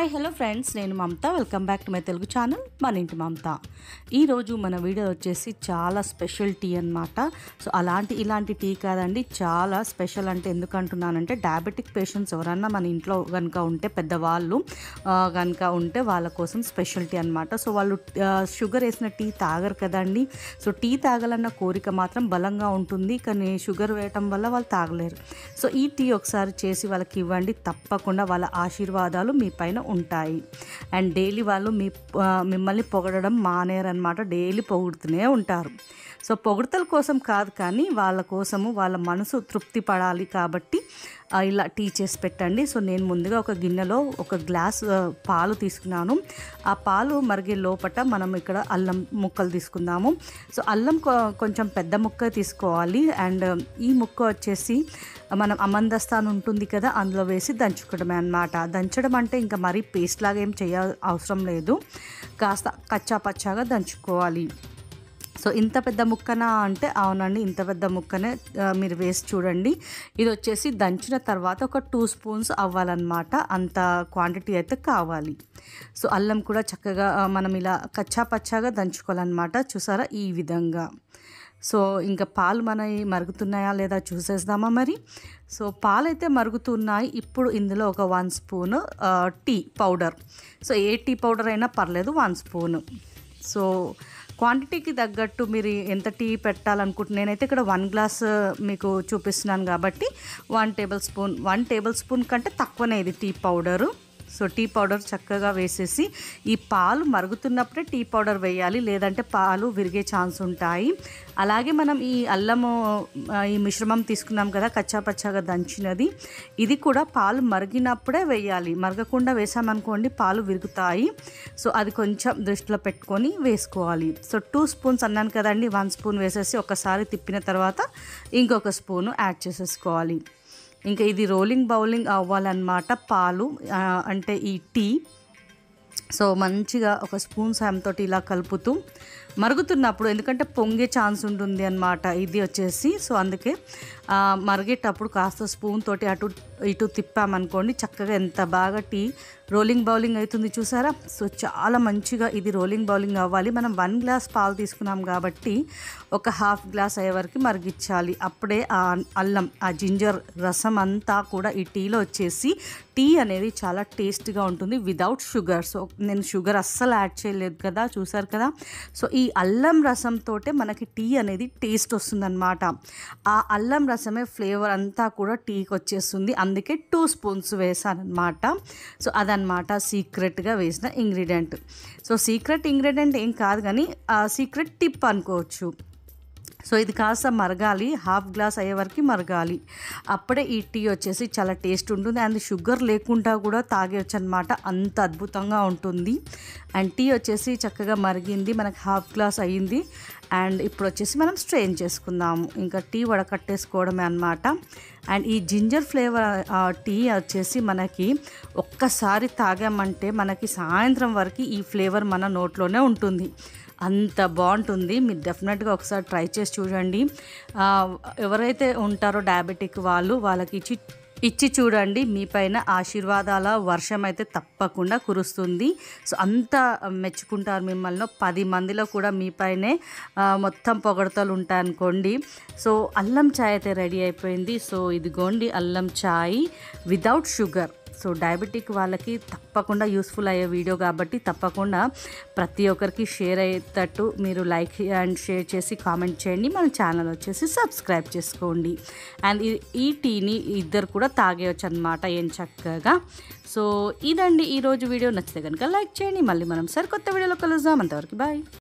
Hi hello friends. నేను Mamata. Welcome back to my Telugu channel. మన ఇంటి మమత. ఈరోజు మన వీడియో వచ్చేసి చాలా స్పెషల్ టీ అన్నమాట. సో అలాంటి ఇలాంటి టీ కాదండి. చాలా స్పెషల్ అంటే ఎందుకు అంటున్నానంటే డయాబెటిక్ పేషెంట్స్ ఎవరన్నా మన ఇంట్లో కనుక ఉంటే పెద్దవాళ్ళు కనుక ఉంటే వాళ్ళ కోసం స్పెషల్ టీ అనమాట సో వాళ్ళు షుగర్ వేసిన టీ తాగరు కదండి. సో టీ తాగాలన్న కోరిక మాత్రం బలంగా ఉంటుంది. కానీ షుగర్ వేయటం వల్ల వాళ్ళు తాగలేరు. సో ఈ టీ ఒకసారి చేసి వాళ్ళకి ఇవ్వండి. తప్పకుండా వాళ్ళ ఆశీర్వాదాలు మీ పైన ఉంటాయి. అండ్ డైలీ వాళ్ళు మీ మిమ్మల్ని పొగడడం మానేరనమాట డైలీ పొగుడుతూనే ఉంటారు. సో పొగడతల కోసం కాదు కానీ వాళ్ళ కోసము వాళ్ళ మనసు తృప్తి పడాలి కాబట్టి ఇలా టీ చేసి పెట్టండి. సో నేను ముందుగా ఒక గిన్నెలో ఒక గ్లాస్ పాలు తీసుకున్నాను. ఆ పాలు మరిగే లోపట మనం ఇక్కడ అల్లం ముక్కలు తీసుకుందాము. సో అల్లం కొ- కొంచెం పెద్ద ముక్క తీసుకోవాలి. అండ్ ఈ ముక్క వచ్చేసి మనం అమందస్తాన్ ఉంటుంది కదా అందులో వేసి దంచుకోవడమే అన్నమాట. దంచడం అంటే ఇంకా మరీ పేస్ట్ లాగా ఏం చేయ అవసరం లేదు. కాస్త కచ్చా పచ్చాగా దంచుకోవాలి. సో ఇంత పెద్ద ముక్కనా అంటే అవునండి ఇంత పెద్ద ముక్కనే మీరు వేసి చూడండి. ఇది వచ్చేసి దంచిన తర్వాత ఒక టూ స్పూన్స్ అవ్వాలన్నమాట. అంత క్వాంటిటీ అయితే కావాలి. సో అల్లం కూడా చక్కగా మనం ఇలా కచ్చా పచ్చాగా దంచుకోవాలన్నమాట. చూసారా? ఈ విధంగా. సో ఇంకా పాలు మనవి మరుగుతున్నాయా లేదా చూసేద్దామా మరి? సో పాలు అయితే మరుగుతున్నాయి. ఇప్పుడు ఇందులో ఒక one spoon tea powder so ఏ టీ పౌడర్ అయినా పర్లేదు వన్ స్పూన్ సో క్వాంటిటీకి తగ్గట్టు మీరు ఎంత టీ పెట్టాలనుకుంటున్నా నేనైతే ఇక్కడ వన్ గ్లాస్ మీకు చూపిస్తున్నాను కాబట్టి one tablespoon one tablespoon కంటే తక్కువనే ఇది tea powder. So tea powder చక్కగా వేసేసి ఈ పాలు మరుగుతున్నప్పుడే టీ పౌడర్ వేయాలి లేదంటే పాలు విరిగే ఛాన్స్ ఉంటాయి. అలాగే మనం ఈ అల్లము ఈ మిశ్రమం తీసుకున్నాం కదా కచ్చా పచ్చాగా దంచినది ఇది కూడా పాలు మరిగినప్పుడే వేయాలి. మరగకుండా వేసామనుకోండి పాలు విరుగుతాయి. సో అది కొంచెం దృష్టిలో పెట్టుకొని వేసుకోవాలి. సో టూ స్పూన్స్ అన్నాను కదండి వన్ స్పూన్ వేసేసి ఒకసారి తిప్పిన తర్వాత ఇంకొక స్పూను యాడ్ చేసేసుకోవాలి. ఇంకా ఇది రోలింగ్ బౌలింగ్ అవ్వాలన్నమాట పాలు అంటే ఈ టీ. సో మంచిగా ఒక స్పూన్ సాయంతో ఇలా కలుపుతూ మరుగుతున్నప్పుడు ఎందుకంటే పొంగే ఛాన్స్ ఉంటుంది అనమాట ఇది వచ్చేసి సో అందుకే మరిగేటప్పుడు కాస్త స్పూన్ తోటి అటు ఇటు తిప్పామనుకోండి చక్కగా ఎంత బాగా టీ రోలింగ్ బౌలింగ్ అవుతుంది చూసారా? సో చాలా మంచిగా ఇది రోలింగ్ బౌలింగ్ అవ్వాలి. మనం వన్ గ్లాస్ పాలు తీసుకున్నాం కాబట్టి ఒక హాఫ్ గ్లాస్ అయ్యే వరకు మరిగించాలి. అప్పుడే ఆ అల్లం ఆ జింజర్ రసం అంతా కూడా ఈ టీలో వచ్చేసి టీ అనేది చాలా టేస్ట్గా ఉంటుంది వితౌట్ షుగర్. సో నేను షుగర్ అస్సలు యాడ్ చేయలేదు కదా చూసారు కదా? సో ఈ అల్లం రసంతో మనకి టీ అనేది టేస్ట్ వస్తుందన్నమాట. ఆ అల్లం రసం కోసమే ఫ్లేవర్ అంతా కూడా టీకి వచ్చేస్తుంది అందుకే టూ స్పూన్స్ వేసానమాట సో అదనమాట సీక్రెట్గా వేసిన ఇంగ్రీడియంట్. సో సీక్రెట్ ఇంగ్రీడియంట్ ఏం కాదు కానీ ఆ సీక్రెట్ టిప్ అనుకోవచ్చు. సో ఇది కాస్త మరగాలి హాఫ్ గ్లాస్ అయ్యే వరకు మరగాలి. అప్పుడే ఈ టీ వచ్చేసి చాలా టేస్ట్ ఉంటుంది. అండ్ షుగర్ లేకుండా కూడా తాగేయచ్చు అనమాట అంత అద్భుతంగా ఉంటుంది. అండ్ టీ వచ్చేసి చక్కగా మరిగింది. మనకి హాఫ్ గ్లాస్ అయ్యింది. అండ్ ఇప్పుడు వచ్చేసి మనం స్ట్రెయిన్ చేసుకుందాము. ఇంకా టీ వడకట్టేసుకోవడమే అనమాట అండ్ ఈ జింజర్ ఫ్లేవర్ టీ వచ్చేసి మనకి ఒక్కసారి తాగామంటే మనకి సాయంత్రం వరకు ఈ ఫ్లేవర్ మన నోట్లోనే ఉంటుంది. అంత బాగుంటుంది. మీరు డెఫినెట్గా ఒకసారి ట్రై చేసి చూడండి. ఎవరైతే ఉంటారో డయాబెటిక్ వాళ్ళు వాళ్ళకి ఇచ్చి ఇచ్చి చూడండి. మీ పైన ఆశీర్వాదాల వర్షం అయితే తప్పకుండా కురుస్తుంది. సో అంత మెచ్చుకుంటారు మిమ్మల్ని. పది మందిలో కూడా మీ పైనే మొత్తం పొగడతలు ఉంటాయనుకోండి. సో అల్లం చాయ్ అయితే రెడీ అయిపోయింది. సో ఇదిగోండి అల్లం చాయ్ వితౌట్ షుగర్. సో డయాబెటిక్ వాళ్ళకి తప్పకుండా యూస్ఫుల్ అయ్యే వీడియో కాబట్టి తప్పకుండా ప్రతి ఒక్కరికి షేర్ అయ్యేటట్టు మీరు లైక్ అండ్ షేర్ చేసి కామెంట్ చేయండి. మన ఛానల్ వచ్చేసి సబ్స్క్రైబ్ చేసుకోండి. అండ్ ఈ- టీని ఇద్దరు కూడా తాగేయచ్చు అనమాట ఏం చక్కగా. సో ఇదండి ఈరోజు వీడియో. నచ్చితే కనుక లైక్ చేయండి. మళ్ళీ మనం సరికొత్త వీడియోలో కలుద్దాం. అంతవరకు బాయ్.